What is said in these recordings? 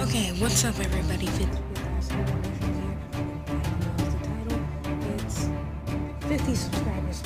Okay, what's up, everybody? Here. Uh, the title it's 50 subscribers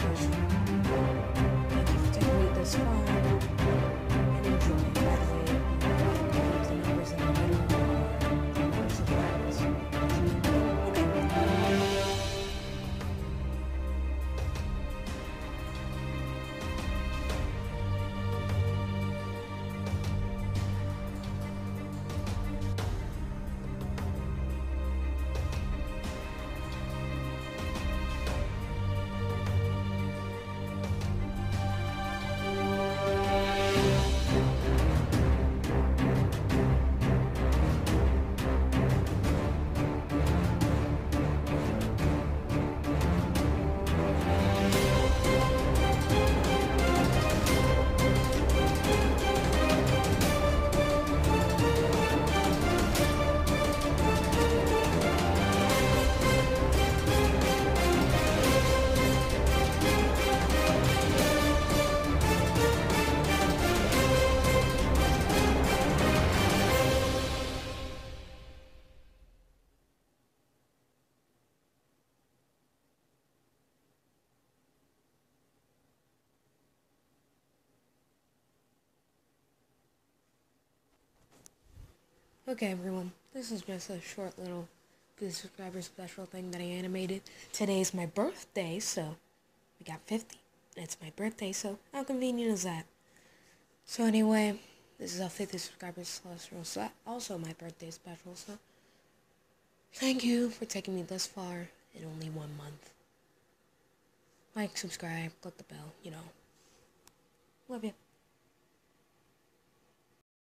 Okay, everyone. This is just a short little good subscriber special thing that I animated. Today is my birthday, so we got 50. It's my birthday, so how convenient is that? So anyway, this is a 50 subscribers special, so also my birthday special, so thank you for taking me this far in only one month. Like, subscribe, click the bell, you know. Love you.